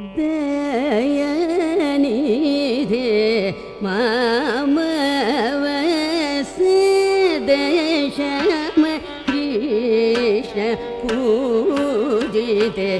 दयनिधे मामवस्य दशम कृष्ण पूजिते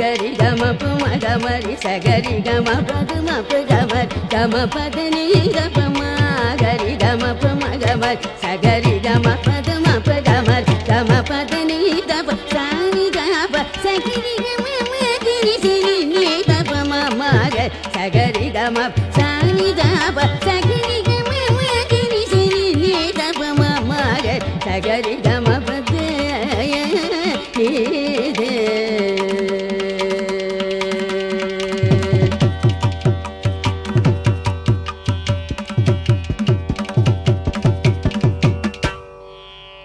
గరి గమ పమ గమరి సగరి గమ పదమ గమరి గమ పదని గమ గరి గమ పమ గమరి సగరి గమ పదమ గమరి గమ పదని గమ సాని గమ సగిరి గమ మగిరి సిరి ని గమ మమ సగరి గమ సాని గమ సగిరి గమ మగిరి సిరి ని గమ మమ సగరి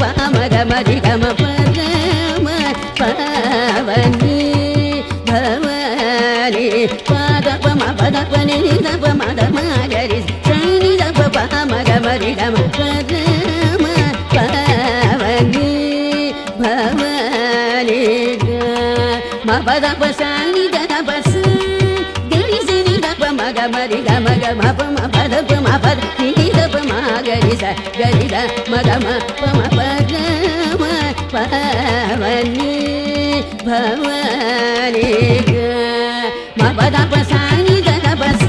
పామ గమరి గమ పరమ పవని భవని. పాదప మదపని దప మద మాగరి సని దప పామ గమరి గమ పరమ దప మగ మరి గ మగ మ ప మ పద ప మ పద ని దప మ గరి స గరి ద మగ మ ప మ పద మ పవని భవాని గ మ పద ప సాని ద ద ప స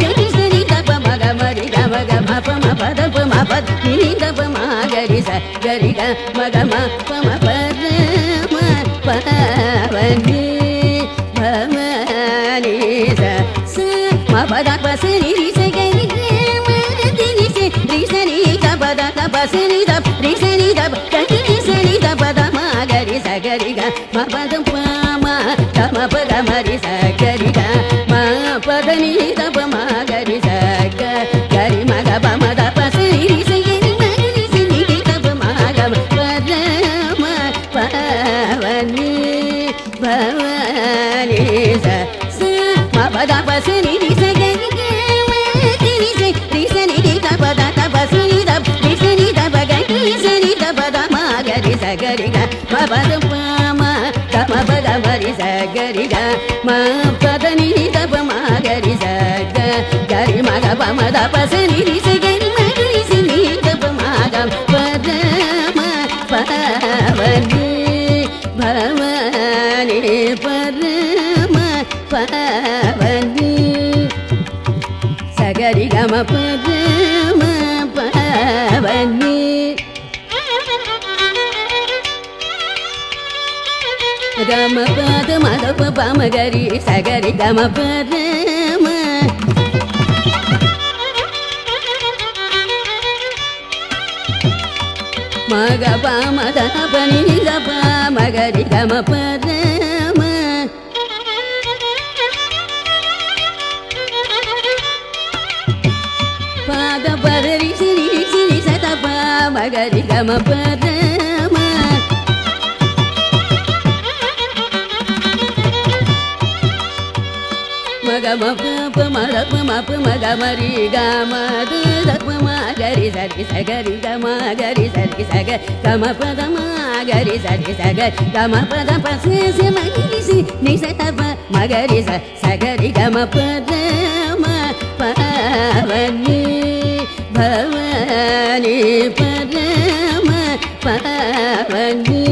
గరి సిని దప మగ మరి గ మగ మ ప మ పద ప మ పద ని దప మ గరి స గరి గ మగ మ ప మ పద మ పవని మ పద ప స ని రి స గ రి గ మ ది ని స రి స ని గ ప ద ద ప స ని ద రి గ రి స గ రి గ మ ప ద ప మ గ మ ప గ మ రి స గ రి గ మ ప ద ని ద ప మ గ రి స గ గ రి మ గ ప మ ద ప స ని రి స గ రి మ రి స ని ద ప మ గ ప ద మ ప వ ని భవాని పరమ పవని సగరి గమ పరమ పవని గమ పద మదప పమ గరి సగరి గమ పరమ మగ పమ ద పని గప మగరి గమ పరమ పాద పదరి సిరి సిరి సత పామ మగరి గమ పదమ మగ మప మరప మప మగ మరి గమ దప మ గరి సరి సగరి గమ గరి సరి సగ గమ పద గరి సరి సగ గమ పద పసే సే మగరి సి ని స ప మగరి స సగరి గమ పద మ పవని భవని పరమ పవని